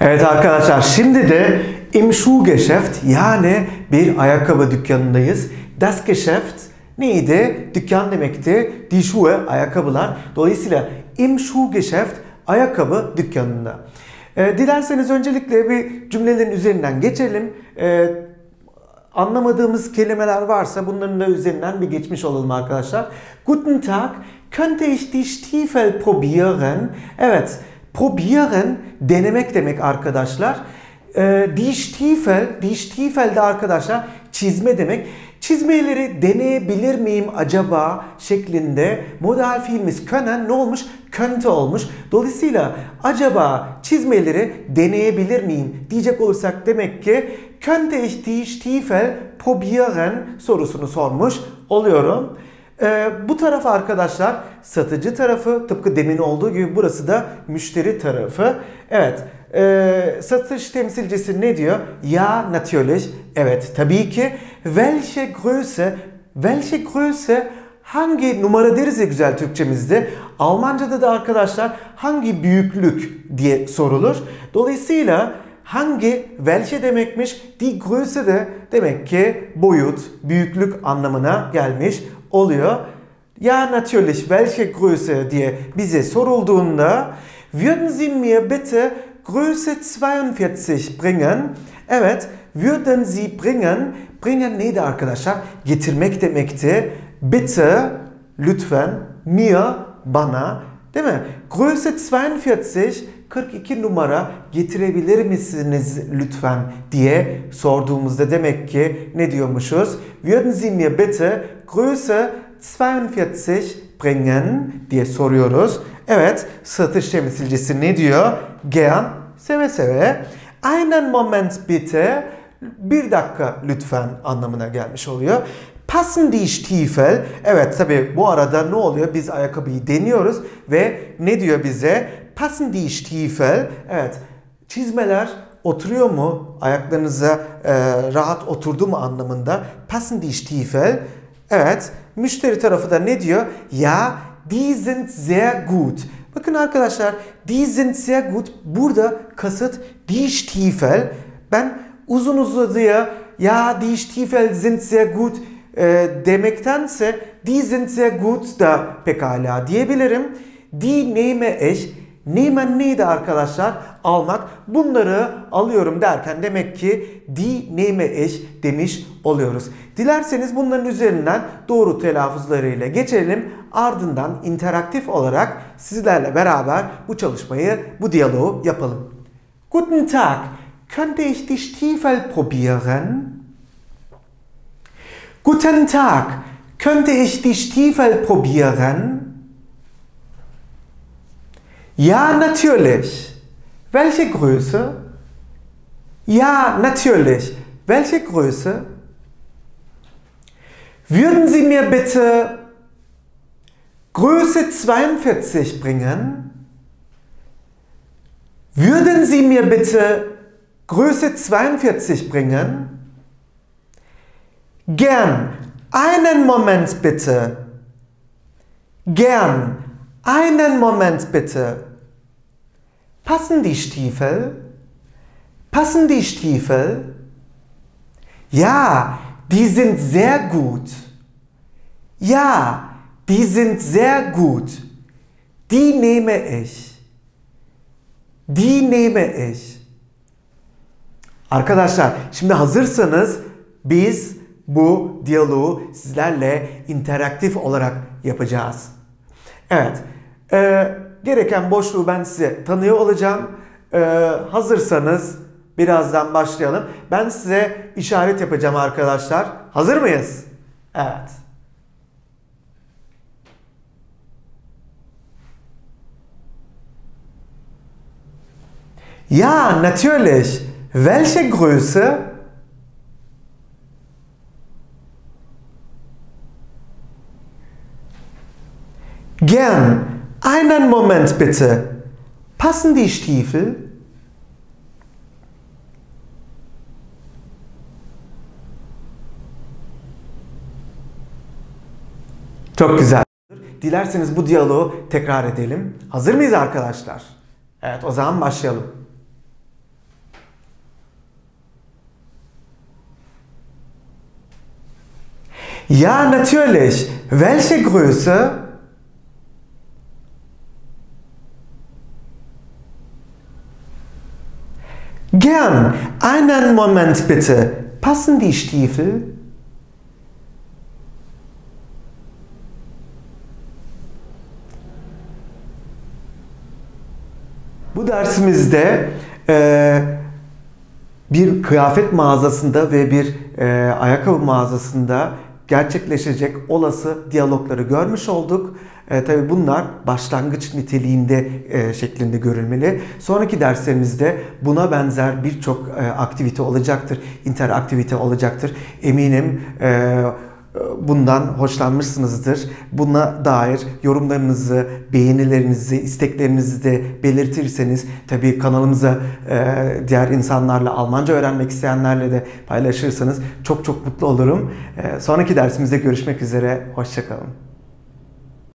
Evet arkadaşlar şimdi de im Schuhgeschäft yani bir ayakkabı dükkanındayız. Das Geschäft neydi? Dükkan demekti. Die Schuhe ayakkabılar. Dolayısıyla im Schuhgeschäft ayakkabı dükkanında. Ee, dilerseniz öncelikle bir cümlelerin üzerinden geçelim. Ee, anlamadığımız kelimeler varsa bunların da üzerinden bir geçmiş olalım arkadaşlar. Guten Tag, könnte ich die Stiefel probieren? Evet, probieren denemek demek arkadaşlar. Ee, die Stiefel, die Stiefel de arkadaşlar çizme demek. Çizmeleri deneyebilir miyim acaba şeklinde model fiilimiz können ne olmuş? Könnte olmuş. Dolayısıyla acaba çizmeleri deneyebilir miyim diyecek olursak demek ki könnte ich die Stiefel probieren sorusunu sormuş oluyorum. Ee, bu taraf arkadaşlar satıcı tarafı tıpkı demin olduğu gibi burası da müşteri tarafı. Evet e, satış temsilcisi ne diyor? Ja natürlich. Evet tabii ki. Welche Größe? Welche Größe? Hangi numara deriz ya güzel Türkçemizde. Almanca'da da arkadaşlar hangi büyüklük diye sorulur. Dolayısıyla hangi welche demekmiş? Die Größe de demek ki boyut, büyüklük anlamına gelmiş oluyor. Ja natürlich welche Größe diye bize sorulduğunda würden Sie mir bitte Größe 42 bringen? Evet, würden Sie bringen? Bringen neydi arkadaşlar? Getirmek demekti. Bitte, lütfen, mir, bana. Değil mi? Größe 42 42 numara getirebilir misiniz lütfen diye sorduğumuzda demek ki ne diyormuşuz? Würden Sie mir bitte Größe 42 bringen diye soruyoruz. Evet, satış temsilcisi ne diyor? Gern, seve seve. Einen Moment bitte, bir dakika lütfen anlamına gelmiş oluyor. Passen die Stiefel? Evet tabi bu arada ne oluyor? Biz ayakkabıyı deniyoruz ve ne diyor bize? Passen die Stiefel? Evet çizmeler oturuyor mu? Ayaklarınıza e, rahat oturdu mu anlamında? Passen die Stiefel? Evet müşteri tarafı da ne diyor? Ya die sind sehr gut. Bakın arkadaşlar die sind sehr gut. Burada kasıt die Stiefel. Ben uzun uzadıya ya die Stiefel sind sehr gut e, demektense die sind sehr gut da pekala diyebilirim. Die nehme ich. Nehmen neydi arkadaşlar? Almak. Bunları alıyorum derken demek ki die nehme ich demiş oluyoruz. Dilerseniz bunların üzerinden doğru telaffuzlarıyla geçelim. Ardından interaktif olarak sizlerle beraber bu çalışmayı, bu diyaloğu yapalım. Guten Tag, könnte ich die Stiefel probieren? Guten Tag, könnte ich die Stiefel probieren? Ja, natürlich. Welche Größe? Ja, natürlich. Welche Größe? Würden Sie mir bitte Größe 42 bringen? Würden Sie mir bitte Größe 42 bringen? Gern. Einen Moment bitte. Gern. Einen Moment bitte. Passen die Stiefel? Passen die Stiefel? Ja, die sind sehr gut. Ja, die sind sehr gut. Die nehme ich. Die nehme ich. Arkadaşlar şimdi hazırsanız biz bu diyaloğu sizlerle interaktif olarak yapacağız. Evet, e, gereken boşluğu ben size tanıyor olacağım. E, hazırsanız birazdan başlayalım. Ben size işaret yapacağım arkadaşlar. Hazır mıyız? Evet. Ja, natürlich. Welche Größe? Gern. Einen Moment bitte. Passen die Stiefel? Çok güzel. Dilerseniz bu diyaloğu tekrar edelim. Hazır mıyız arkadaşlar? Evet o zaman başlayalım. Ja, natürlich. Welche Größe? Gern. Einen Moment bitte. Passen die Stiefel? Bu dersimizde e, bir kıyafet mağazasında ve bir e, ayakkabı mağazasında gerçekleşecek olası diyalogları görmüş olduk. E, tabii bunlar başlangıç niteliğinde e, şeklinde görülmeli. Sonraki derslerimizde buna benzer birçok e, aktivite olacaktır, interaktivite olacaktır. Eminim e, bundan hoşlanmışsınızdır. Buna dair yorumlarınızı, beğenilerinizi, isteklerinizi de belirtirseniz tabii kanalımıza e, diğer insanlarla Almanca öğrenmek isteyenlerle de paylaşırsanız çok çok mutlu olurum. E, sonraki dersimizde görüşmek üzere. Hoşçakalın.